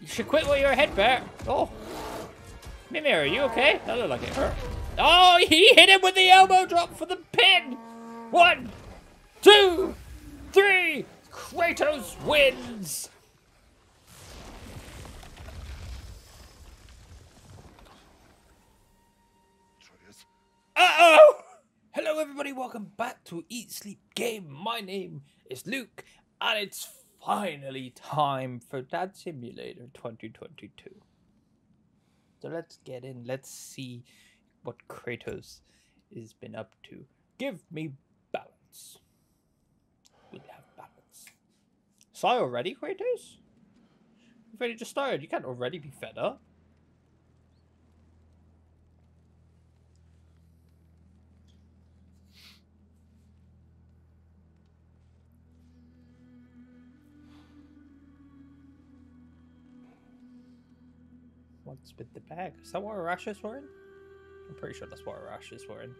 You should quit while you're ahead, Bear. Oh. Mimir, are you okay? That looked like it hurt. Oh, he hit him with the elbow drop for the pin! One, two, three! Kratos wins! Uh-oh! Hello everybody, welcome back to Eat Sleep Game. My name is Luke, and it's finally time for Dad Simulator 2022. So let's get in, let's see what Kratos has been up to. Give me balance. We'll have balance. Saw already, Kratos? You've only just started, you can't already be fed up. What's with the bag? Is that what Arash is wearing? I'm pretty sure that's what Arash is wearing.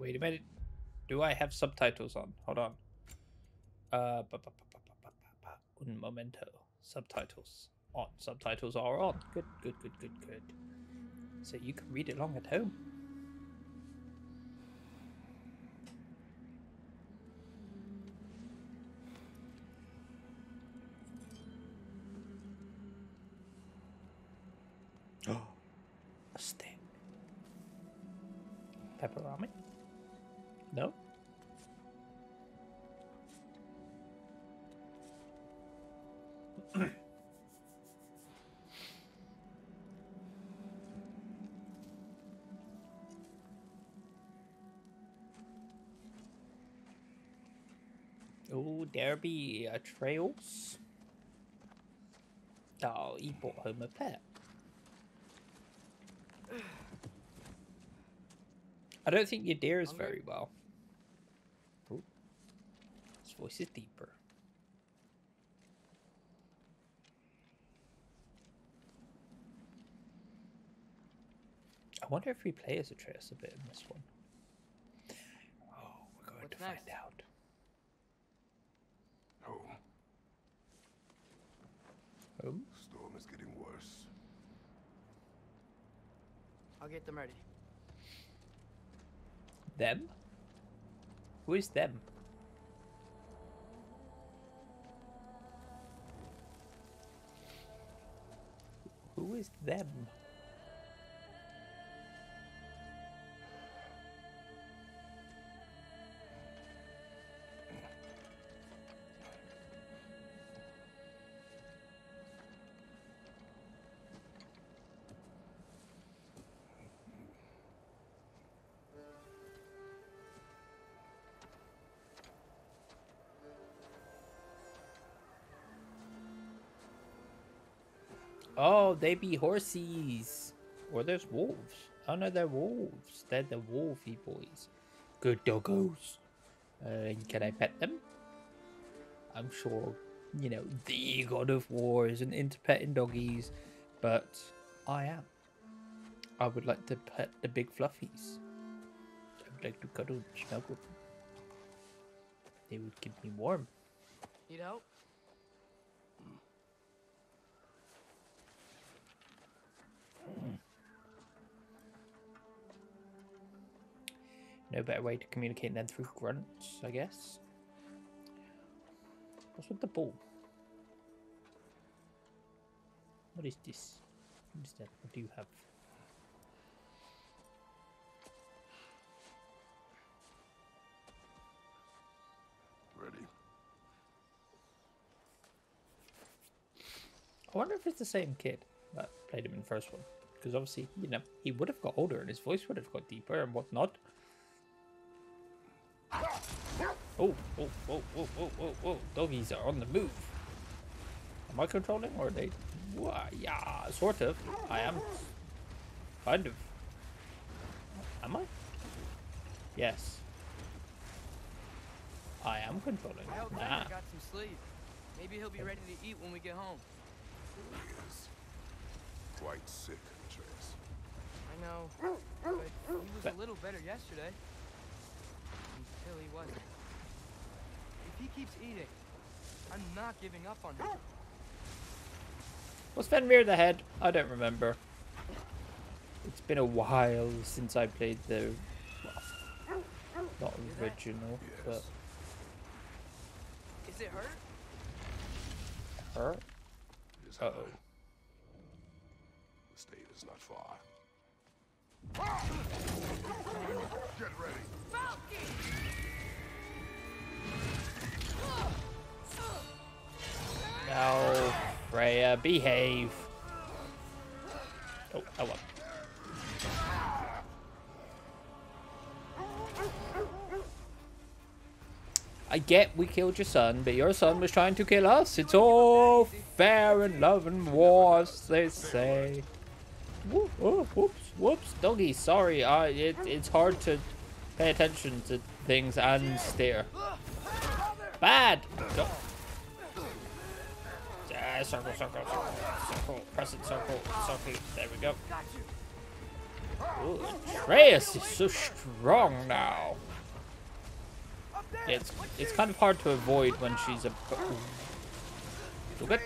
Wait a minute. Do I have subtitles on? Hold on. Uh, ba -ba -ba un momento. Subtitles on. Subtitles are on. Good, good, good, good, good. So you can read it along at home. There be uh, trails. Oh, he brought home a pet. I don't think your deer is very well. Ooh. His voice is deeper. I wonder if we play as Atreus a bit in this one. Oh, we're going What's to find out. Home. Home? Storm is getting worse. I'll get them ready. Them? Who is them? Who is them? Oh, they be horses. Or there's wolves. Oh no, they're wolves. They're the wolfy boys. Good doggos. Uh, can I pet them? I'm sure, you know, the god of war isn't into petting doggies, but I am. I would like to pet the big fluffies. I would like to cuddle and snuggle them. They would keep me warm. Need help? Hmm. No better way to communicate than through grunts, I guess. What's with the ball? What is this? What is that? What do you have? Ready. I wonder if it's the same kid played him in the first one. Because obviously, you know, he would have got older and his voice would have got deeper and whatnot. Oh, oh, oh, oh, oh, oh, oh. oh. Doggies are on the move. Am I controlling or are they? Wha- Yeah, sort of. I am. Kind of. Am I? Yes. I am controlling. I hope Nah. Dad got some sleep. Maybe he'll be ready to eat when we get home. He is quite sick, Atreus. I know, but he was a little better yesterday. Until he wasn't. If he keeps eating, I'm not giving up on him. Was Fenrir the head? I don't remember. It's been a while since I played the well, not original, Yes. Is it hurt? but her. Far. Get ready. No, Freya, behave. Oh, oh well. I get we killed your son, but your son was trying to kill us. It's all fair in love and wars, they say. Oh, whoops, whoops, doggy. Sorry, I it, it's hard to pay attention to things and steer. Bad. Go. Ah, circle, circle, circle, circle, press it, circle, circle. There we go. Ooh, Atreus is so strong now. It's it's kind of hard to avoid when she's a. Ooh. Good.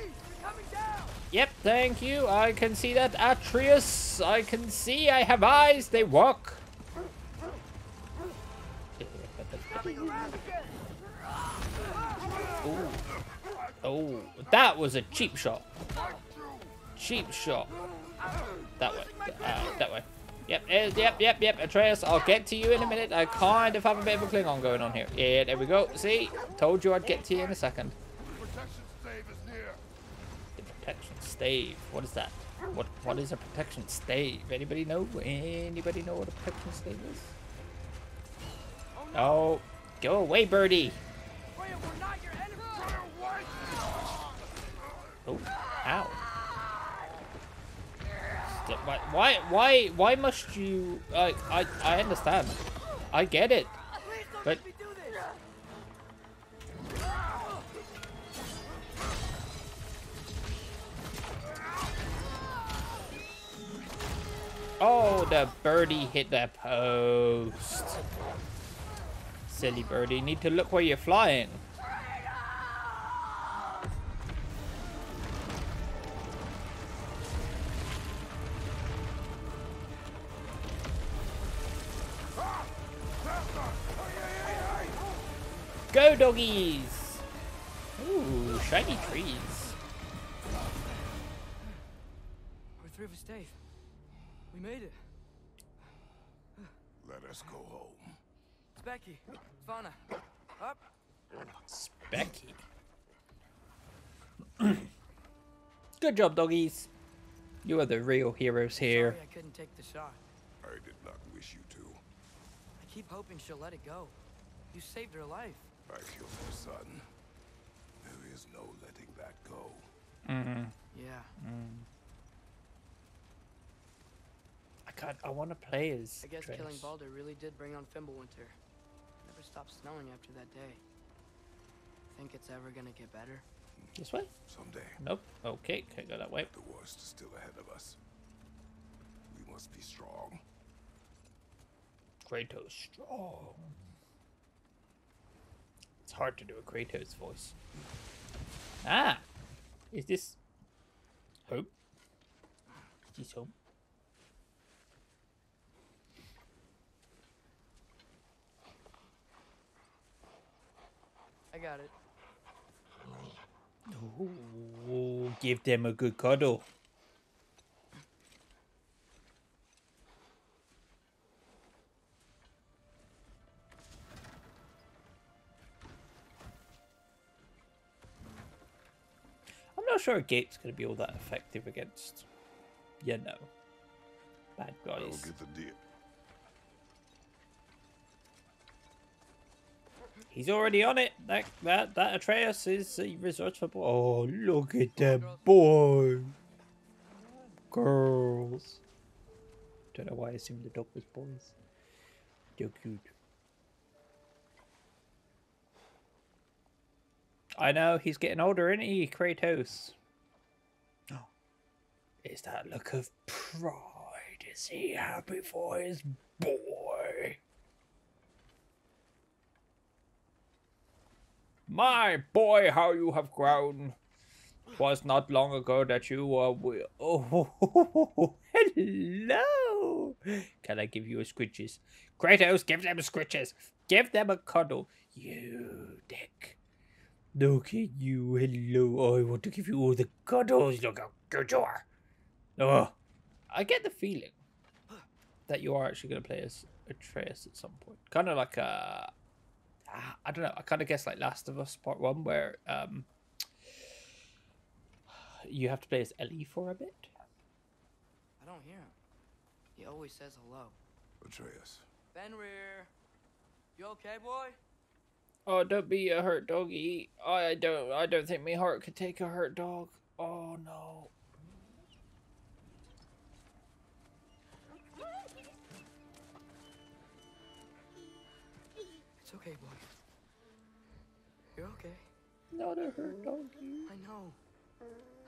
Thank you. I can see that Atreus. I can see. I have eyes. They work. Ooh. Oh, that was a cheap shot. Cheap shot. That way. Uh, that way. Yep, eh, yep, yep, yep. Atreus, I'll get to you in a minute. I kind of have a bit of a Klingon going on here. Yeah, there we go. See? Told you I'd get to you in a second. Protection stave is near. The protection stave. What is that? What What is a protection stave? Anybody know? Anybody know what a protection stave is? Oh, go away, birdie. Oh, ow. Why, why, why, why must you? Like, I, I understand. I get it. But- Oh, the birdie hit the post. Silly birdie, need to look where you're flying. Go doggies! Ooh, shiny trees. We're through with Stave. We made it. Let us go home. It's Becky. Svanna. Up. Speki. Good job, doggies. You are the real heroes here. Sorry I couldn't take the shot. I did not wish you to. I keep hoping she'll let it go. You saved her life. I killed her son. There is no letting that go. Mm, Yeah. I can't. I want to play as. I guess Trace. killing Baldur really did bring on Fimbulwinter. Never stopped snowing after that day. Think it's ever gonna get better? This way? Someday, Nope. Okay, can't go that way. the worst is still ahead of us. We must be strong. Kratos strong. It's hard to do a Kratos voice. Ah, is this home? Is this home? I got it. Ooh, give them a good cuddle. I'm not sure a gate's going to be all that effective against, you know, bad guys. I will guys. get the deal. He's already on it. That that that Atreus is a resourceful. Oh, look at that boy. Girls. Don't know why I assumed the dog was boys. They're cute. I know he's getting older, isn't he, Kratos? Oh, is that look of pride? Is he happy for his boy? My boy, how you have grown. It Was not long ago that you were. Oh, hello. Can I give you a scritches? Kratos, give them scritches. Give them a cuddle. You dick. Look at you. Hello. I want to give you all the cuddles. Look how good you are. Oh, I get the feeling that you are actually going to play as Atreus at some point. Kind of like a. I don't know. I kind of guess like Last of Us Part One, where um, you have to play as Ellie for a bit. I don't hear him. He always says hello. Atreus. Fenrir! You okay, boy? Oh, don't be a hurt doggy. I don't. I don't think my heart could take a hurt dog. Oh no. It's okay, boy. You're okay. Not a hurt mm. doggy. I know.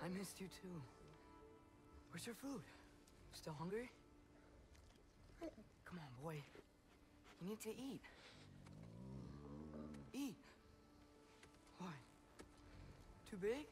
I missed you too. Where's your food? Still hungry? Come on, boy. You need to eat. Eat. Why? Too big?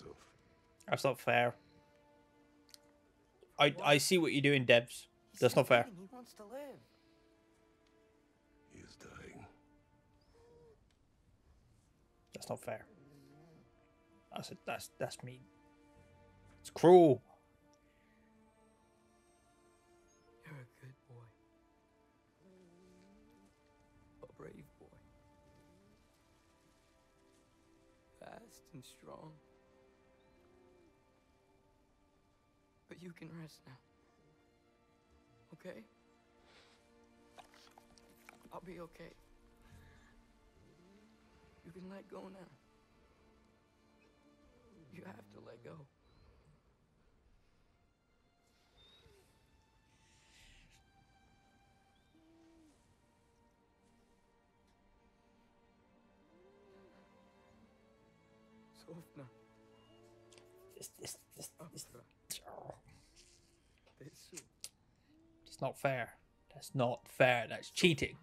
Yourself. That's not fair. I I see what you're doing, Debs. He's That's not fair. He wants to live. He is dying. That's not fair. That's a, that's that's mean. It's cruel. You can rest now. Okay? I'll be okay. You can let go now. You have to let go. Sofna. It's, Besu. it's not fair. That's not fair. That's cheating.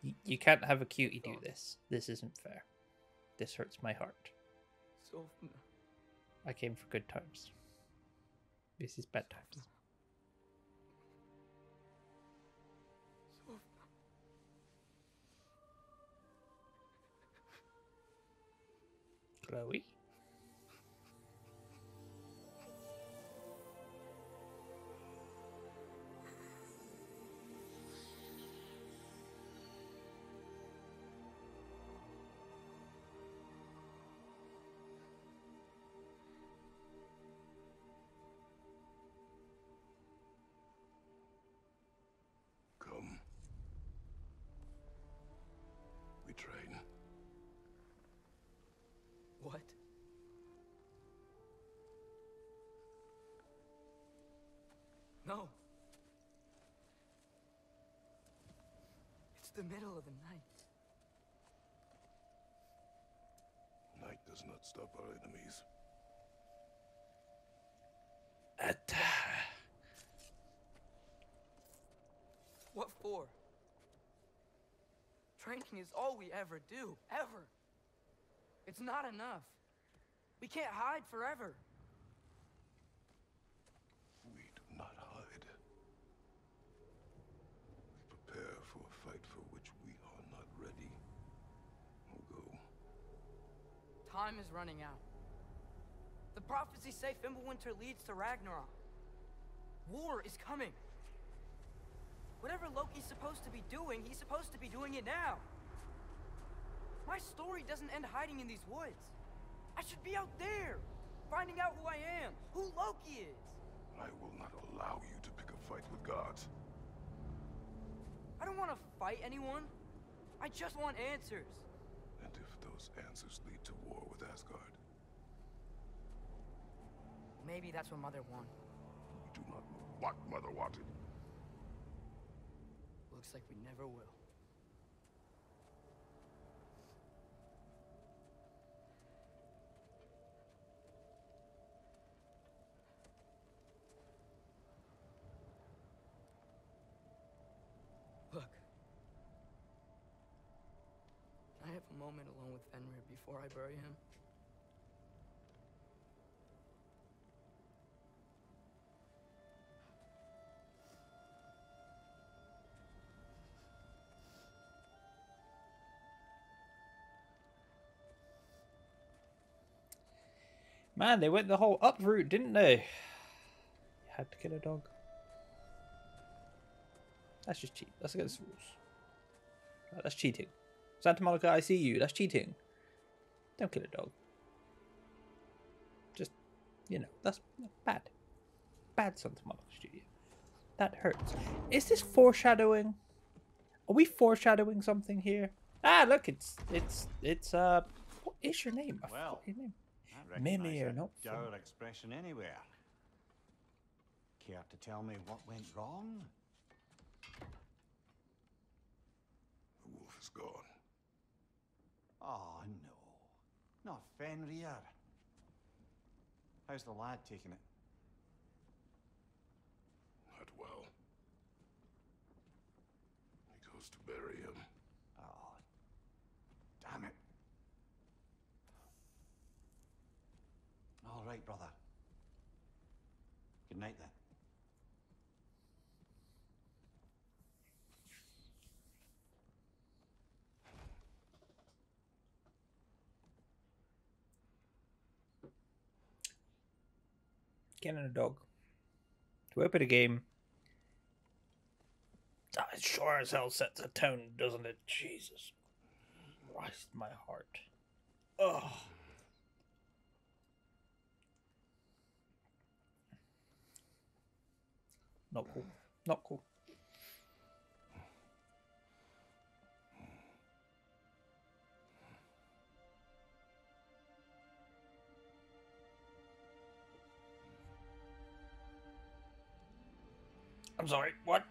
You, you can't have a cutie do this. This isn't fair. This hurts my heart. I came for good times. This is bad times. Chloe? No. It's the middle of the night. Night does not stop our enemies. At, What for? Training is all we ever do, ever. It's not enough. We can't hide forever. We do not hide. We prepare for a fight for which we are not ready. We'll go. Time is running out. The prophecies say Fimbulwinter leads to Ragnarok. War is coming. Whatever Loki's supposed to be doing, he's supposed to be doing it now. My story doesn't end hiding in these woods. I should be out there, finding out who I am, who Loki is. I will not allow you to pick a fight with gods. I don't want to fight anyone. I just want answers those answers lead to war with Asgard. Maybe that's what Mother wanted. You do not know what Mother wanted. Looks like we never will. Moment alone with Fenrir before I bury him? Man, they went the whole up route, didn't they? You had to kill a dog. That's just cheat. That's against the rules. That's cheating. Santa Monica, I see you. That's cheating. Don't kill a dog. Just, you know, that's bad. Bad Santa Monica Studio. That hurts. Is this foreshadowing? Are we foreshadowing something here? Ah, look, it's, it's, it's, uh, what is your name? I Well, forgot your name. I Mimir, recognise not that dour from- expression anywhere. Care to tell me what went wrong? The wolf is gone. Oh, no. Not Fenrir. How's the lad taking it? Not well. He goes to bury him. Oh, damn it. All right, brother. Good night then. Killing a dog. To open a game. Ah, that sure as hell sets a tone, doesn't it? Jesus Christ, my heart. Ugh. Not cool. Not cool. I'm sorry, what?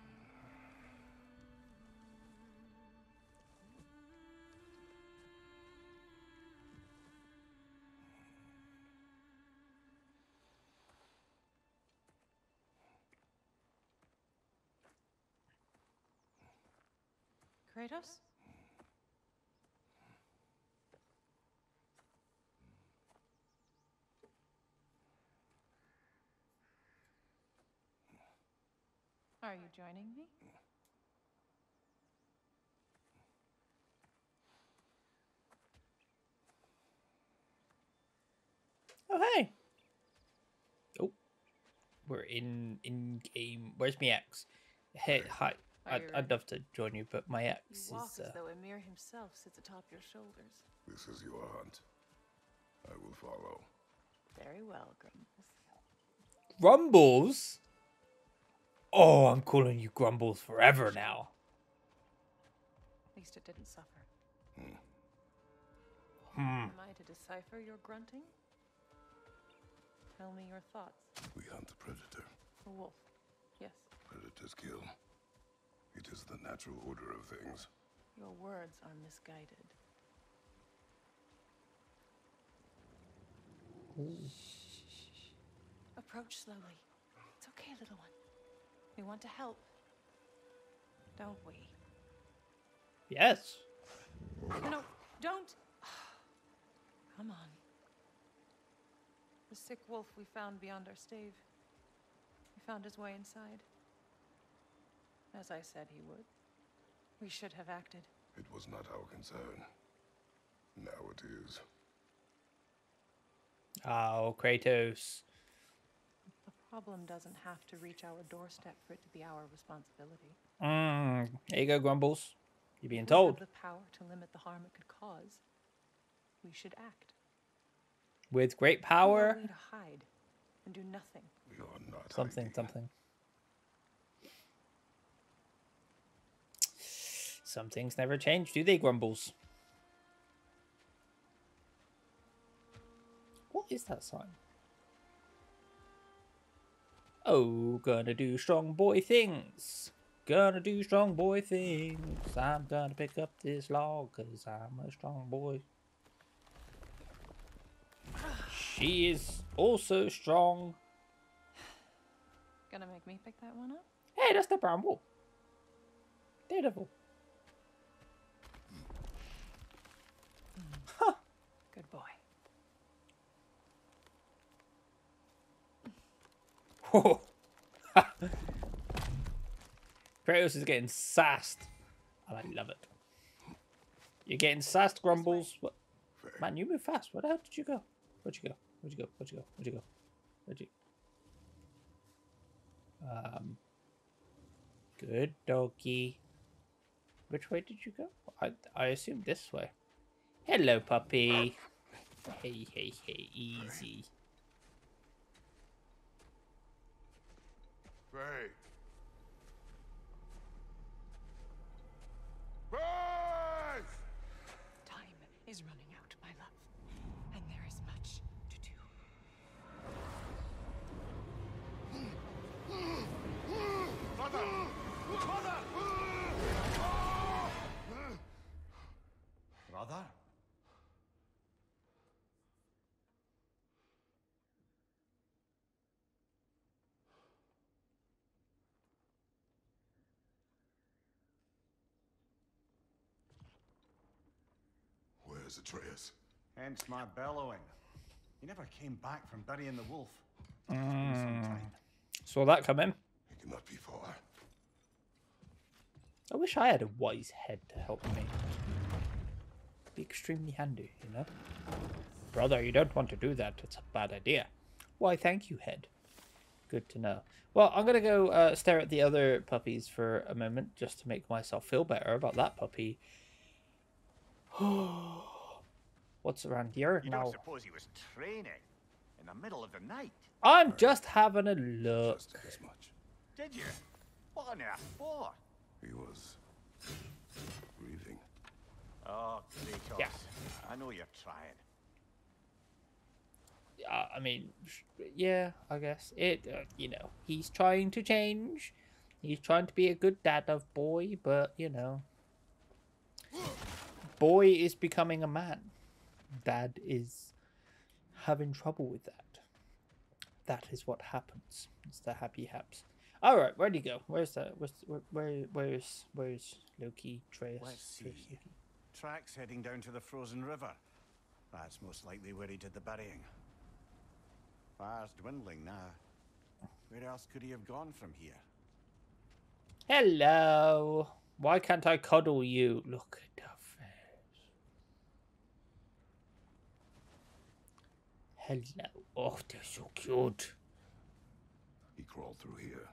Kratos? Are you joining me? Oh hey. Oh, we're in in game. Where's my ex? Hey, hi. I'd, I'd love to join you, but my You walk is. as Uh, though Mimir himself sits atop your shoulders. This is your hunt. I will follow. Very well, Grumbles. Grumbles. Oh, I'm calling you Grumbles forever now. At least it didn't suffer. Hmm. hmm. Am I to decipher your grunting? Tell me your thoughts. We hunt the predator. A wolf. Yes. Predators kill. It is the natural order of things. Your words are misguided. Approach slowly. It's okay, little one. We want to help. Don't we? Yes. No, no, don't! Come on. The sick wolf we found beyond our stave. He found his way inside. As I said he would. We should have acted. It was not our concern. Now it is. Ah, oh, Kratos. The problem doesn't have to reach our doorstep for it to be our responsibility. Mm, there you go, Grumbles. You're being If we have told. the power to limit the harm it could cause. We should act. With great power, we to hide and do nothing. We are not something, hiding. something. Some things never change, do they, Grumbles? What is that sign? Oh, gonna do strong boy things. Gonna do strong boy things. I'm gonna pick up this log because I'm a strong boy. She is also strong. Gonna make me pick that one up? Hey, that's the brown wool. Daredevil. Hmm. Good boy. Whoa. Kratos is getting sassed. And I love it. You're getting sassed, Grumbles. What? Man, you move fast. Where the hell did you go? Where'd you go? Where'd you go? Where'd you go? Where'd you go? Where'd you? Um. Good doggy. Which way did you go? I I assume this way. Hello, puppy. Hey, hey, hey, easy. Faye. Faye! Time is running out, my love. And there is much to do. Brother? Where's Atreus? Hence my bellowing. He never came back from burying the wolf. It's been some time. Saw that come in. He cannot be far. I wish I had a wise head to help me. Be extremely handy, you know? Brother, you don't want to do that. It's a bad idea. Why, thank you, head. Good to know. Well, I'm going to go uh, stare at the other puppies for a moment just to make myself feel better about that puppy. What's around here You now? don't suppose he was training in the middle of the night? I'm just having a look. Just as much. Did you? What on earth for? He was breathing. Oh, Kratos. Yeah. I know you're trying. uh, I mean, yeah, I guess it. Uh, you know, he's trying to change. He's trying to be a good dad of boy, but you know, boy is becoming a man. Dad is having trouble with that. That is what happens. It's the happy haps. All right, where'd he go? Where's that? Where's where? where where's where's Loki? Atreus? Let's see. Tracks heading down to the frozen river. That's most likely where he did the burying. Fire's dwindling now. Where else could he have gone from here? Hello. Why can't I cuddle you? Look at the face. Hello. Oh, they're so cute. He crawled through here.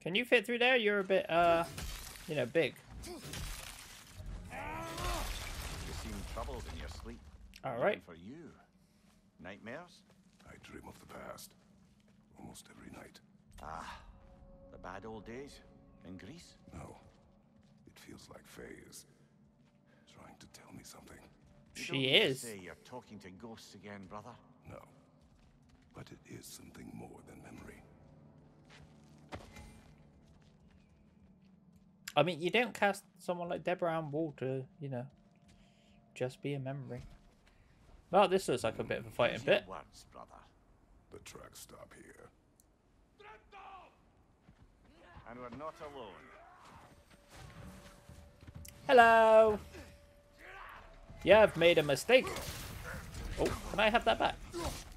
Can you fit through there? You're a bit, uh, you know, big. You seem troubled in your sleep. All right. Even. For you. Nightmares? I dream of the past. Almost every night. Ah, the bad old days in Greece? No. It feels like Faye is trying to tell me something. You She don't is. Say you're talking to ghosts again, brother. No. But it is something more than memory. I mean, you don't cast someone like Deborah Ann Woll to, you know, just be a memory. Well, this looks like a bit of a fighting bit. Words, brother. The tracks stop here. And we're not alone. Hello. Yeah, I've made a mistake. Oh, can I have that back?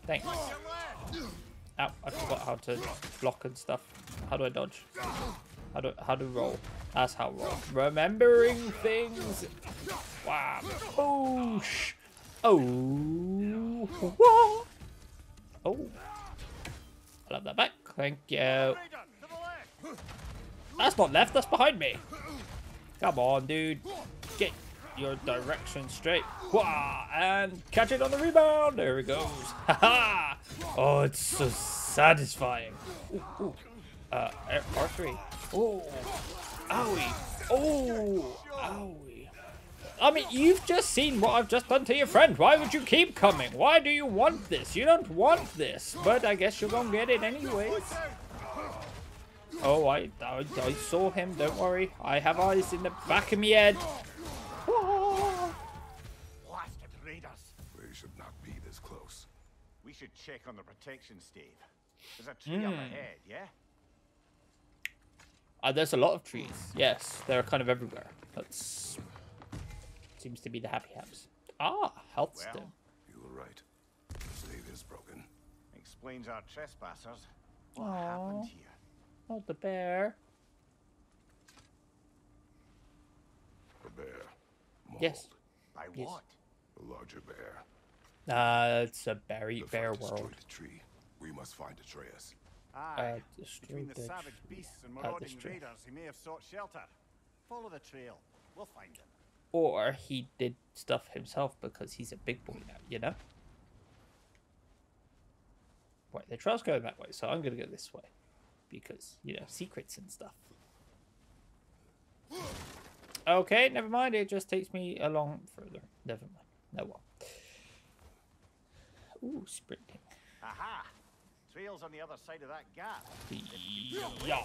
Thanks. Ow, I forgot how to block and stuff. How do I dodge? How do how to roll? That's how roll. Remembering things. Wow. Boosh. Oh. Whoa. Oh. I love that back. Thank you. That's not left, that's behind me. Come on, dude. Get your direction straight. Wah, and catch it on the rebound. There it goes. Ha ha. Oh, it's so satisfying. Ooh, ooh. Uh, R- R3. Oh. Owie. Oh. Owie. I mean, you've just seen what I've just done to your friend. Why would you keep coming? Why do you want this? You don't want this, but I guess you're gonna get it anyways. Oh, I, I, I saw him. Don't worry. I have eyes in the back of my head. Check on the protection, Steve. There's a tree up Hmm. ahead, yeah? Uh, there's a lot of trees. Yes, they're kind of everywhere. That's seems to be the happy house. Ah, health Well. stone. You were right. The stave is broken. Explains our trespassers. What Aw. happened here? Oh, the bear. A bear. Mauled. Yes. By Yes. what? A larger bear. Uh, it's a berry The bear fight destroyed world. the tree. We must find Atreus. Aye. destroyed Between the the savage tree. beasts and Uh, marauding destroy- raiders, he may have sought shelter. Follow the trail. We'll find him. Or he did stuff himself because he's a big boy now, you know? Right, the trail's going that way, so I'm gonna go this way. Because, you know, secrets and stuff. Okay, never mind, it just takes me along further. Never mind. No well. Ooh, sprinting. Aha! Trail's on the other side of that gap. Yeah.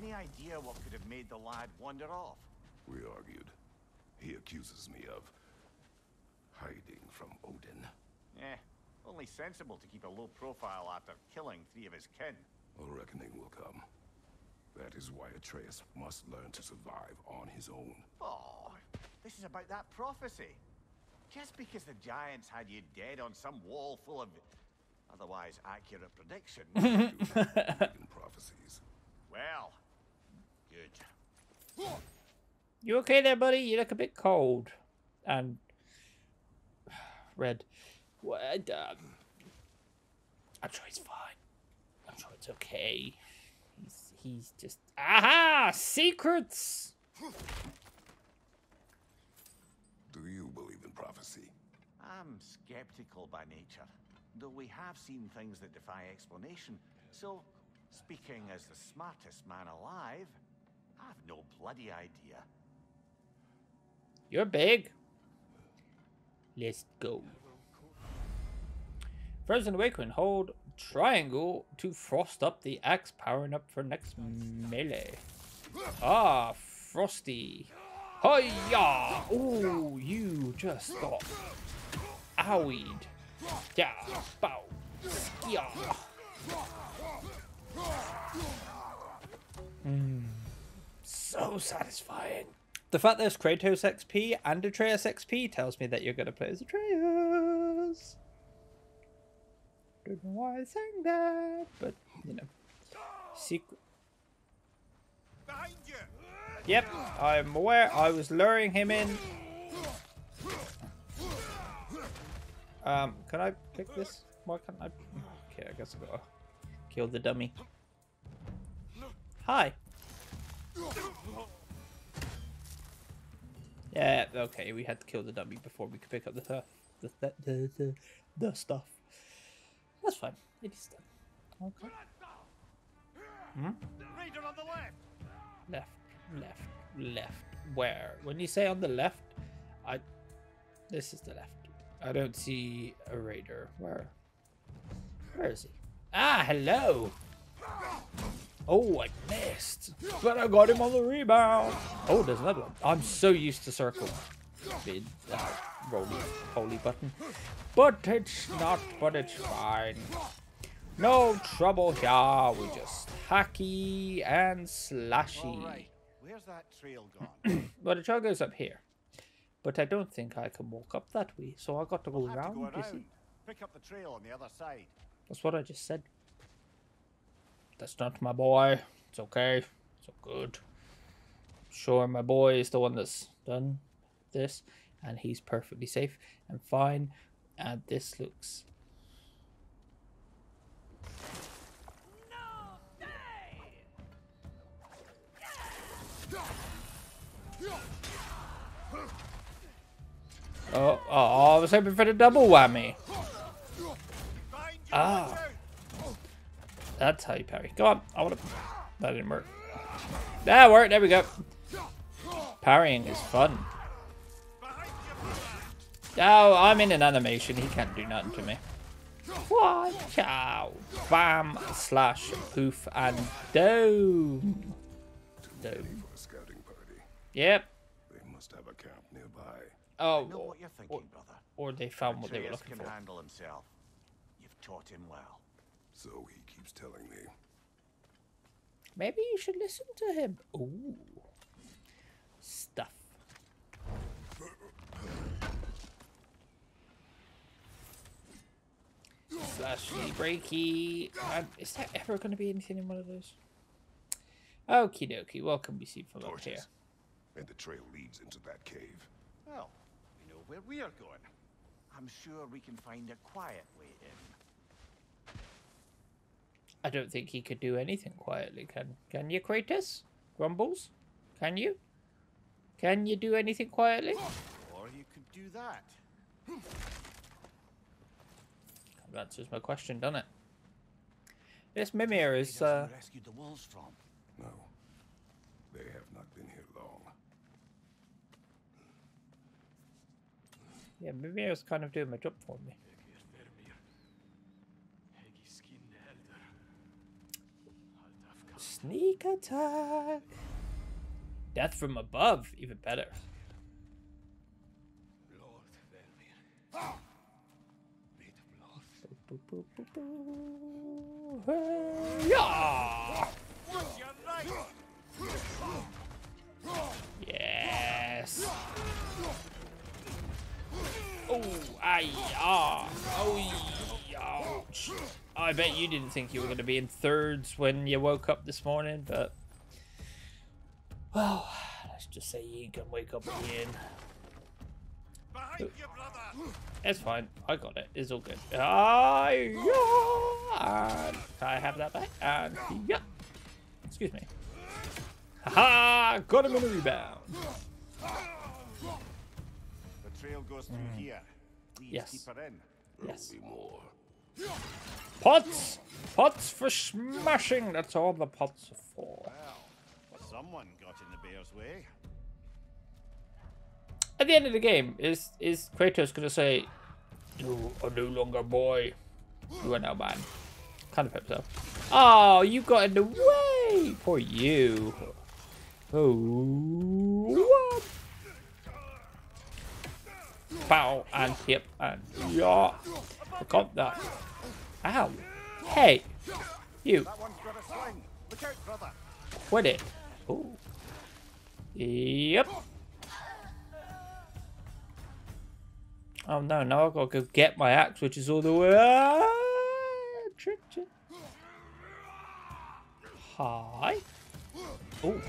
Any idea what could have made the lad wander off? We argued. He accuses me of hiding from Odin. Eh, only sensible to keep a low profile after killing three of his kin. A reckoning will come. That is why Atreus must learn to survive on his own. Oh, this is about that prophecy. Just because the giants had you dead on some wall full of otherwise accurate predictions. Do not believe in prophecies. well, good. You okay there, buddy? You look a bit cold. And red. What? Um, I'm sure he's fine. I'm sure it's okay. He's he's just aha secrets. Do you believe in prophecy? I'm skeptical by nature, though we have seen things that defy explanation. So, speaking as the smartest man alive, I've no bloody idea. You're big. Let's go. Frozen Awakening. Hold triangle to frost up the axe, powering up for next melee. Ah, Frosty. Hiya! Ooh, you just got owied. Yeah, bow. Yeah. Mm, so satisfying. The fact there's Kratos XP and Atreus XP tells me that you're going to play as Atreus. Don't know why I sang that, but you know. Secret. Yep, I'm aware. I was luring him in. Um, can I pick this? Why can't I? Okay, I guess I gotta kill the dummy. Hi. Yeah, okay, we had to kill the dummy before we could pick up the the, the, the, the, the stuff. That's fine. It is done. Okay. On left! Left, left. Where? When you say on the left, I. This is the left. I don't see a raider. Where? Where is he? Ah, hello. Oh, I missed. But I got him on the rebound. Oh, there's another one. I'm so used to circle. Big, uh, poly button. But it's not, but it's fine. No trouble here. We just hacky and slashy. Where's that trail gone? Well, the trail goes up here. But I don't think I can walk up that way, so I got to go We'll around, to go you see. around. Pick up the trail on the other side. That's what I just said. That's not my boy. It's okay. It's all good. Sure, my boy is the one that's done this, and he's perfectly safe and fine. And this looks. Oh, oh, I was hoping for the double whammy. Ah. That's how you parry. Go on. I want to. That didn't work. That worked. There we go. Parrying is fun. Oh, I'm in an animation. He can't do nothing to me. Watch out. Bam, slash, poof, and scouting party. Yep. They must have a camp nearby. Oh, know or, what you're thinking, brother. or they found what they were looking can for. handle himself. You've taught him well. So he keeps telling me. Maybe you should listen to him. Ooh. Stuff. Slashy breaky. Um, is there ever going to be anything in one of those? Okie dokie. What can we see from up here? And the trail leads into that cave. Well, we know where we are going. I'm sure we can find a quiet way in. I don't think he could do anything quietly. Can can you, Kratos? Grumbles? Can you? Can you do anything quietly? Or you could do that. That answers my question, doesn't it? This Mimir is uh, rescued the wolves from. No. They have not been here long. Yeah, Mimir was kind of doing my job for me. Sneak attack. Death from above, even better. Yes. Oh, aye, ah, oh, ouch. I bet you didn't think you were going to be in thirds when you woke up this morning, but well, let's just say you can wake up again. It's fine. I got it. It's all good. Ah, yeah. Can I have that back? And yeah. Excuse me. Ha! Got him in a rebound. The trail goes through here. Please Mm. Yes. keep her in. Yes. More. Pots! Pots for smashing! That's all the pots are for. Well, someone got in the bear's way. At the end of the game, is is Kratos gonna say, You are no longer boy. You are now man. Kind of hope so. Oh, you got in the way! Poor you. Oh. Bow and hip and yeah. I got that. Ow. Hey. You. Quit it. Ooh. Yep. Oh no, now I've got to go get my axe, which is all the way. Ah. Hi. Oh.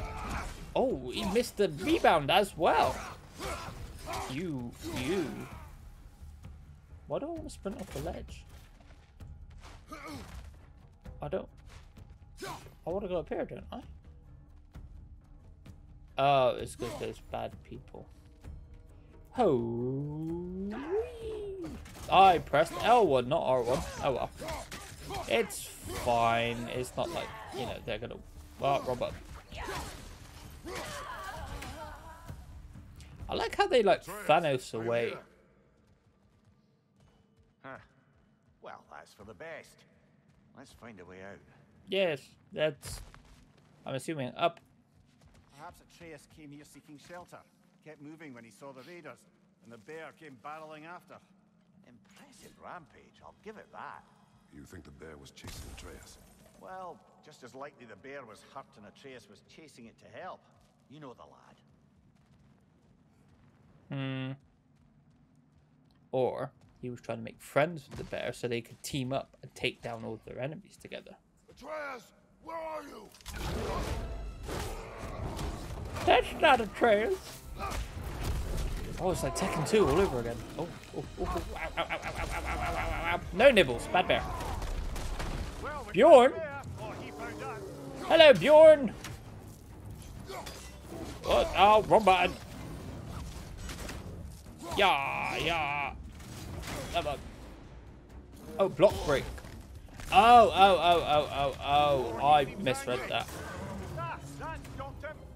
Oh, he missed the rebound as well. You, you. Why do I want to sprint off the ledge? I don't. I want to go up here, don't I? Oh, it's because there's bad people. Oh. I pressed L1, not R1. Oh well. It's fine. It's not like, you know, they're gonna. Well, Robert. I like how they like Thanos away. Huh. Well, that's for the best. Let's find a way out. Yes, that's. I'm assuming up. Perhaps Atreus came here seeking shelter. Kept moving when he saw the raiders, and the bear came barreling after. Impressive rampage, I'll give it that. You think the bear was chasing Atreus? Well, just as likely the bear was hurt and Atreus was chasing it to help. You know the lad. Hmm. Or he was trying to make friends with the bear so they could team up and take down all their enemies together. Atreus, where are you? That's not Atreus. Oh, it's like Tekken 2 all over again. Oh, oh, oh, oh. Ow, ow, ow, ow, ow, ow, ow, ow, ow, ow. No nibbles, bad bear. Well, Bjorn? He found us. Hello, Bjorn. What? Oh, wrong button. Yeah, yeah. Come on. Oh, block break. Oh, oh, oh, oh, oh, oh. I misread that. Ah.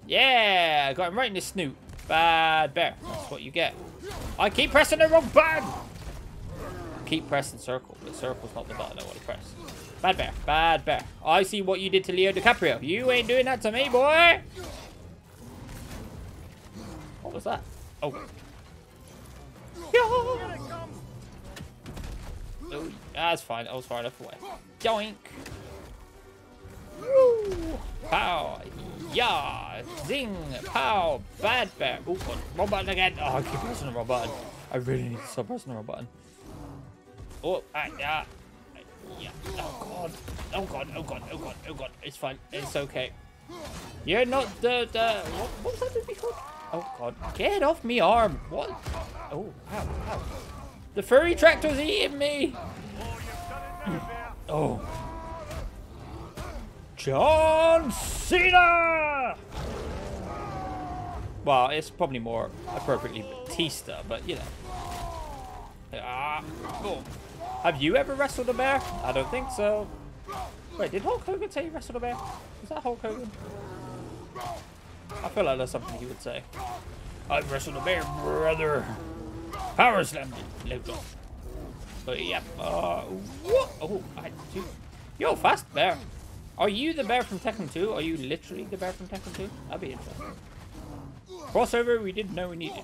Yeah, got him right in the snoot. Bad bear. That's what you get. I keep pressing the wrong button. Keep pressing circle, but circle's not the button I want to press. Bad bear. Bad bear. I see what you did to Leo DiCaprio. You ain't doing that to me, boy. What was that? Oh. Yeah. Oh, that's fine. I was far enough away. Yoink. Woo. Pow. Yeah. Zing. Pow. Bad bear. Oh, God. Wrong button again. Oh, I keep pressing the wrong button. I really need to stop pressing the wrong button. Oh, ah, yeah. Yeah. Oh, God. Oh, God. Oh, God. Oh, God. Oh, God. It's fine. It's okay. You're not the... the what, what was that movie called? Oh, God. Get off me arm. What? Oh, ow, ow. The furry tractor's eating me. Oh. John Cena! Well, it's probably more appropriately Batista, but you know. Ah, boom. Have you ever wrestled a bear? I don't think so. Wait, did Hulk Hogan say he wrestled a bear? Is that Hulk Hogan? I feel like that's something he would say. I wrestled a bear, brother. Power slam it. But yep. Uh, what? Oh, I do. Yo, fast bear. Are you the bear from Tekken 2? Are you literally the bear from Tekken 2? That'd be interesting. Crossover we didn't know we needed.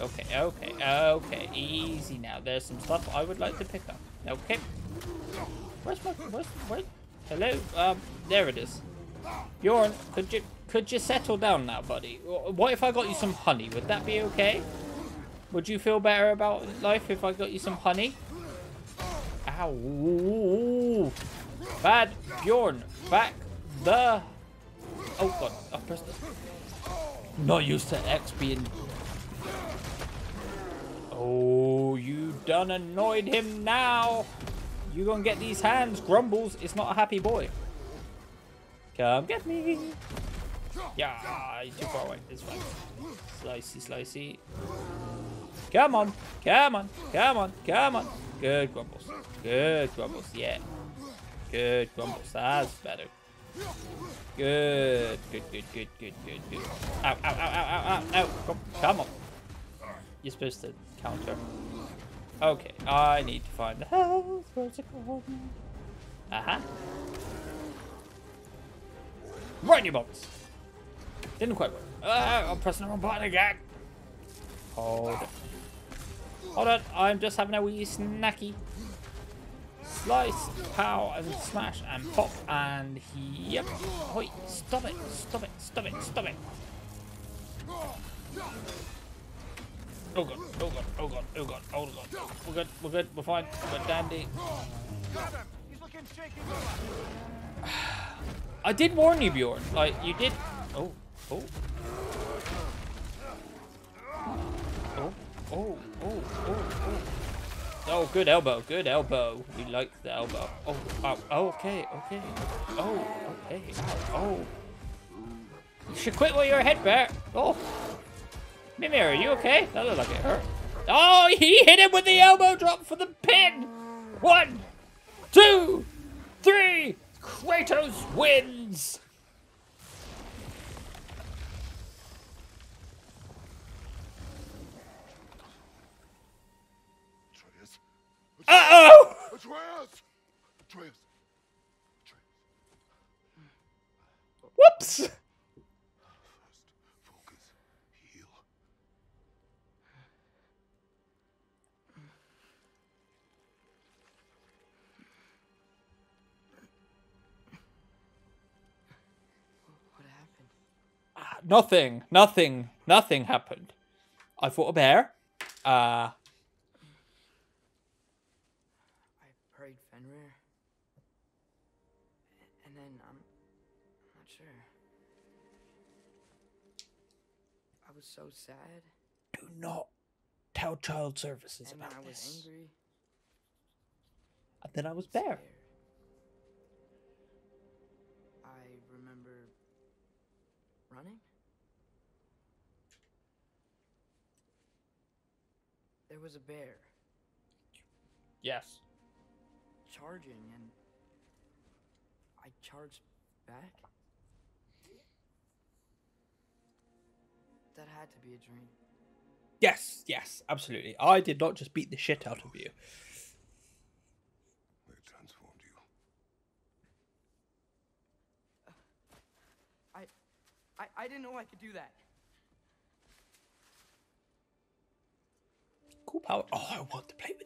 Okay, okay, okay. Easy now. There's some stuff I would like to pick up. Okay. Where's my where's where Hello? Um there it is. Bjorn, could you could you settle down now, buddy? What if I got you some honey? Would that be okay? Would you feel better about life if I got you some honey? Ow. Bad Bjorn, back the... Oh god, I pressed it. Not used to X being... Oh, you done annoyed him now. You gonna get these hands. Grumbles is not a happy boy. Come get me. Yeah, too far away. It's fine. Slicey, slicey. Come on. Come on. Come on. Come on. Good grumbles. Good grumbles. Yeah. Good grumbles. That's better. Good. Good, good, good, good, good, good. Ow, ow, ow, ow, ow, ow. Come, come on. You're supposed to counter. Okay, I need to find the health. Where's it called? Uh-huh. Right in your box. Didn't quite work. Uh, I'm pressing the wrong button again. Hold. Hold on, I'm just having a wee snacky. Slice, pow, and smash, and pop, and yep. Wait, stop it, stop it, stop it, stop it. Oh god, oh god, oh god, oh god, oh god. We're good, we're good, we're fine, we're dandy. I did warn you, Bjorn. Like, you did... Oh, oh. Oh, oh, oh, oh, oh. Oh, good elbow, good elbow. We like the elbow. Oh, oh, okay, okay. Oh, okay, oh. You should quit while you're ahead, Bear. Oh. Mimir, are you okay? That looked like it hurt. Oh, he hit him with the elbow drop for the pin. One, two, three. Kratos wins. Atreus. Uh-oh! Atreus! Atreus! Whoops! First, focus. Heal. What happened? Nothing, nothing, nothing happened. I fought a bear. Uh, so sad. do not tell child services and then about I was this. angry. And then I was bear. scared. I remember running. There was a bear Yes. charging, and I charged back. That had to be a dream. Yes, yes, absolutely. I did not just beat the shit out of you. They transformed you. I, I, I didn't know I could do that. Cool power. Oh, I want to play with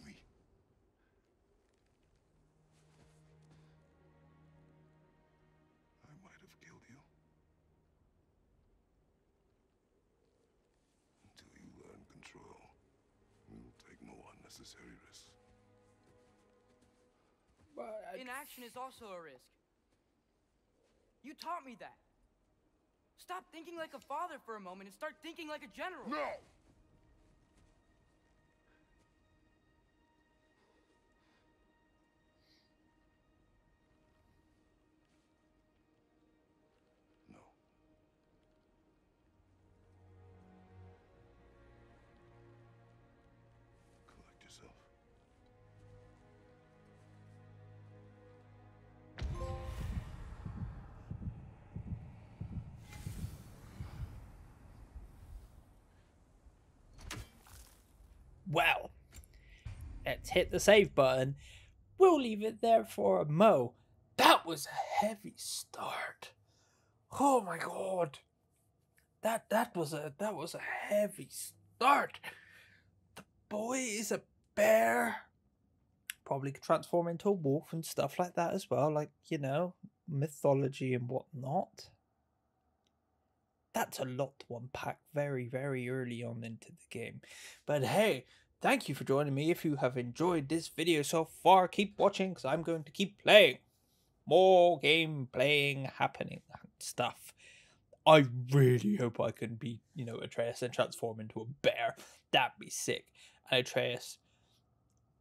Inaction is also a risk. You taught me that. Stop thinking like a father for a moment and start thinking like a general. No. Well, let's hit the save button. We'll leave it there for a mo. That was a heavy start. Oh my god. That that was a that was a heavy start. The boy is a bear. Probably could transform into a wolf and stuff like that as well, like, you know, mythology and whatnot. That's a lot to unpack very, very early on into the game. But hey, thank you for joining me. If you have enjoyed this video so far, keep watching because I'm going to keep playing. More game playing happening and stuff. I really hope I can be, you know, Atreus and transform into a bear. That'd be sick. And Atreus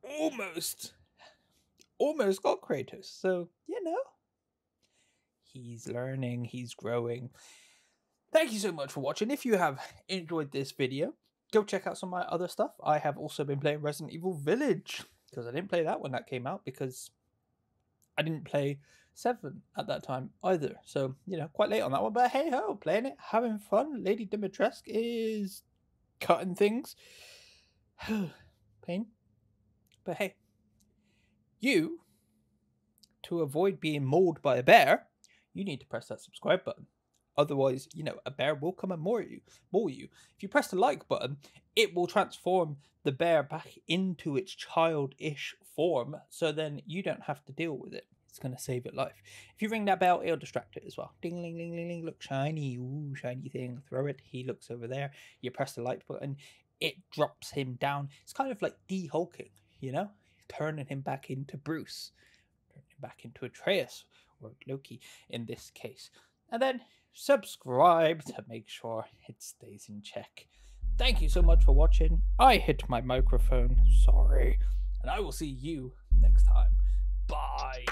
almost, almost got Kratos. So, you know, he's learning, he's growing. Thank you so much for watching. If you have enjoyed this video, go check out some of my other stuff. I have also been playing Resident Evil Village because I didn't play that when that came out because I didn't play 7 at that time either. So, you know, quite late on that one. But hey ho, playing it, having fun. Lady Dimitrescu is cutting things. Pain. But hey, you, to avoid being mauled by a bear, you need to press that subscribe button. Otherwise, you know, a bear will come and maul you. Maul you. If you press the like button, it will transform the bear back into its childish form. So then you don't have to deal with it. It's going to save it life. If you ring that bell, it'll distract it as well. Ding, ling, ling, ling, ling. Look, shiny. Ooh, shiny thing. Throw it. He looks over there. You press the like button. It drops him down. It's kind of like de-hulking, you know? Turning him back into Bruce. Turning him back into Atreus. Or Loki in this case. And then subscribe to make sure it stays in check. Thank you so much for watching. I hit my microphone, sorry. And I will see you next time. Bye.